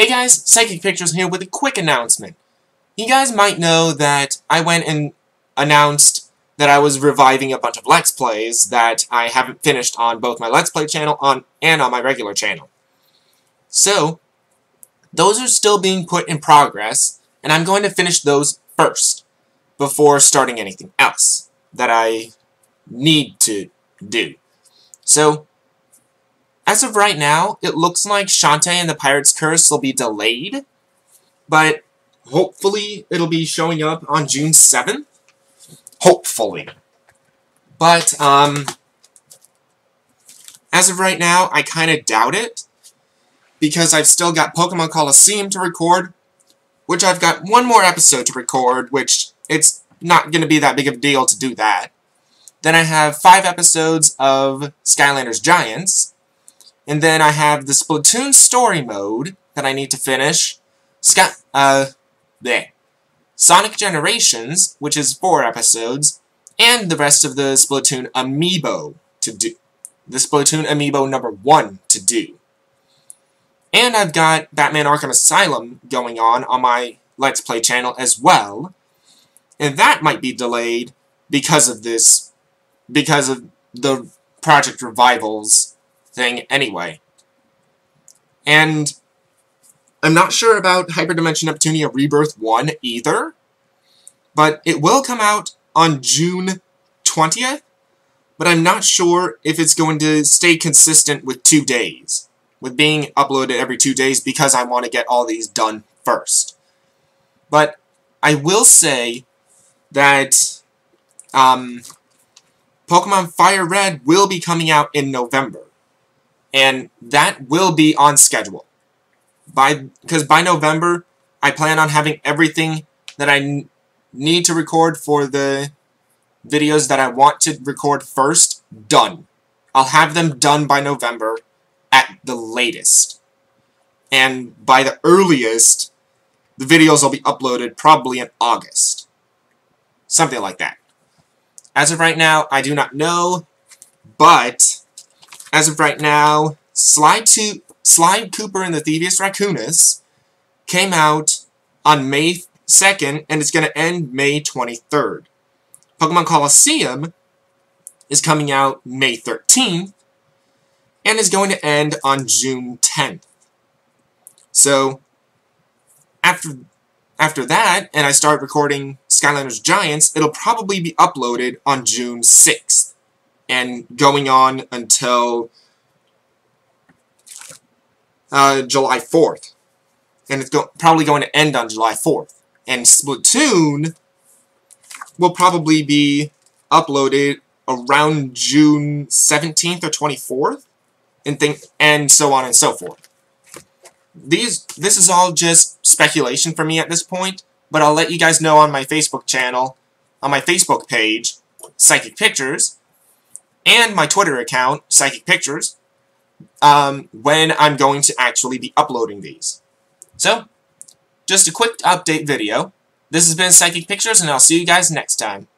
Hey guys, Psychic Pictures here with a quick announcement. You guys might know that I went and announced that I was reviving a bunch of Let's Plays that I haven't finished on both my Let's Play channel on and on my regular channel. So, those are still being put in progress, and I'm going to finish those first before starting anything else that I need to do. So, as of right now, it looks like Shantae and the Pirate's Curse will be delayed, but hopefully it'll be showing up on June 7th. Hopefully. But, um, as of right now, I kind of doubt it, because I've still got Pokemon Colosseum to record, which I've got one more episode to record, which it's not going to be that big of a deal to do that. Then I have five episodes of Skylanders Giants, and then I have the Splatoon story mode that I need to finish. Sky, uh, there. Sonic Generations, which is four episodes, and the rest of the Splatoon amiibo to do. The Splatoon amiibo number one to do. And I've got Batman Arkham Asylum going on on my Let's Play channel as well. And that might be delayed because of this, because of the Project Revivals thing anyway. And I'm not sure about Hyperdimension Neptunia Rebirth 1 either, but it will come out on June 20th, but I'm not sure if it's going to stay consistent with two days, with being uploaded every two days because I want to get all these done first. But I will say that um, Pokemon Fire Red will be coming out in November and that will be on schedule. By Because by November, I plan on having everything that I need to record for the videos that I want to record first done. I'll have them done by November at the latest. And by the earliest, the videos will be uploaded probably in August. Something like that. As of right now, I do not know, but as of right now, Sly, to, Sly Cooper and the Thievius Raccoonus came out on May 2nd, and it's going to end May 23rd. Pokemon Colosseum is coming out May 13th, and is going to end on June 10th. So, after after that, and I start recording Skylanders Giants, it'll probably be uploaded on June 6th and going on until uh, July 4th. And it's go probably going to end on July 4th. And Splatoon will probably be uploaded around June 17th or 24th, and think and so on and so forth. These this is all just speculation for me at this point, but I'll let you guys know on my Facebook channel, on my Facebook page, Psychic Pictures, and my Twitter account, Psychic Pictures, um, when I'm going to actually be uploading these. So, just a quick update video. This has been Psychic Pictures, and I'll see you guys next time.